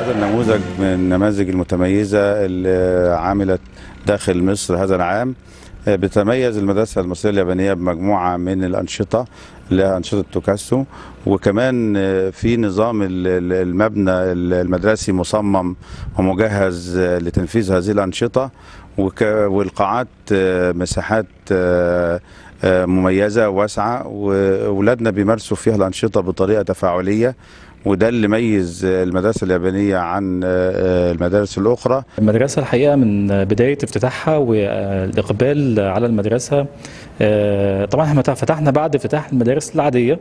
هذا النموذج من النماذج المتميزة اللي عملت داخل مصر هذا العام. بتميز المدرسة المصرية اليابانية بمجموعة من الأنشطة لها أنشطة توكاسو وكمان في نظام المبنى المدرسي مصمم ومجهز لتنفيذ هذه الأنشطة. والقاعات آه، مساحات آه، آه، مميزة واسعة وأولادنا بيمارسوا فيها الأنشطة بطريقة تفاعلية وده اللي ميز المدرسة اليابانية عن المدارس الأخرى. المدرسة الحقيقة من بداية افتتاحها والإقبال على المدرسة طبعا إحنا فتحنا بعد افتتاح المدارس العادية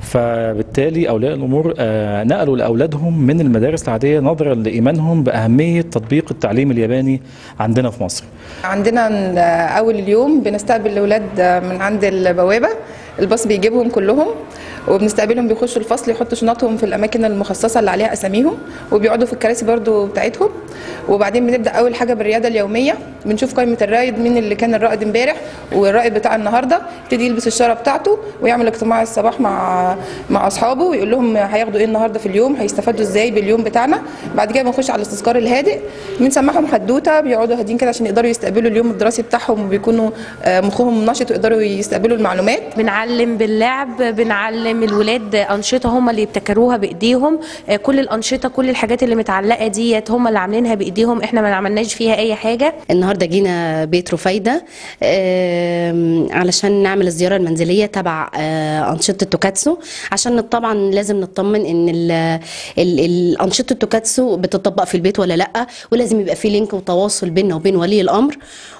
فبالتالي أولياء الأمور آه، نقلوا لأولادهم من المدارس العادية نظرا لإيمانهم بأهمية تطبيق التعليم الياباني عندنا في مصر. عندنا أول اليوم بنستقبل الأولاد من عند البوابة الباص بيجيبهم كلهم وبنستقبلهم بيخشوا الفصل يحطوا شنطهم في الأماكن المخصصة اللي عليها أساميهم وبيقعدوا في الكراسي برضو بتاعتهم. وبعدين بنبدأ أول حاجة بالرياضة اليومية بنشوف قائمة الرائد مين اللي كان الرائد امبارح والرائد بتاع النهارده يبتدي يلبس الشاره بتاعته ويعمل اجتماع الصباح مع مع أصحابه ويقول لهم هياخدوا إيه النهارده في اليوم هيستفادوا إزاي باليوم بتاعنا. بعد كده بنخش على الاستذكار الهادئ بنسمعهم حدوتة بيقعدوا هادين كده عشان يقدروا يستقبلوا اليوم الدراسي بتاعهم وبيكونوا آه، مخهم نشط ويقدروا يستقبلوا المعلومات. بنعلم باللعب بنعلم الولاد أنشطة هم اللي يبتكروها بإيديهم. آه، كل الأنشطة كل الحاجات اللي متعلقة ديت هم اللي عاملينها بإيديهم. إحنا ما عملناش فيها أي حاجة. النهارده جينا بيت رفايدة علشان نعمل الزيارة المنزلية تبع آه، أنشطة توكاتسو. عشان طبعا لازم نطمن إن ال- ال- الانشطه توكاتسو بتطبق في البيت ولا لأ. ولازم يبقى في لينك وتواصل بيننا وبين ولي الأمر.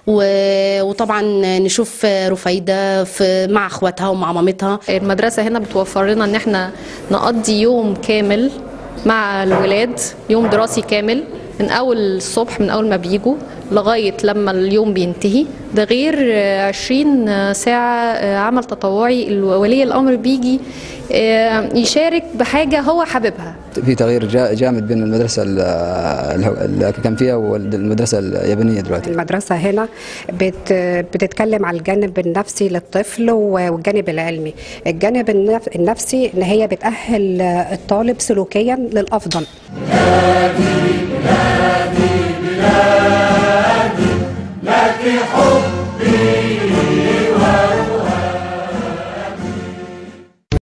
وطبعا نشوف رفايدة مع أخواتها ومع مامتها. المدرسة هنا بتوفر لنا إن إحنا نقضي يوم كامل مع الولاد يوم دراسي كامل من أول الصبح من أول ما بيجوا. لغاية لما اليوم بينتهي. ده غير آه، 20 ساعة عمل تطوعي. ولي الأمر بيجي آه، يشارك بحاجة هو حاببها. في تغيير جا- جامد بين المدرسة ال- اللي كان فيها والمدرسة اليابانية دلوقتي. المدرسة هنا بت بتتكلم على الجانب النفسي للطفل و- والجانب العلمي. الجانب النف- النفسي إن هي بتأهل الطالب سلوكيا للأفضل.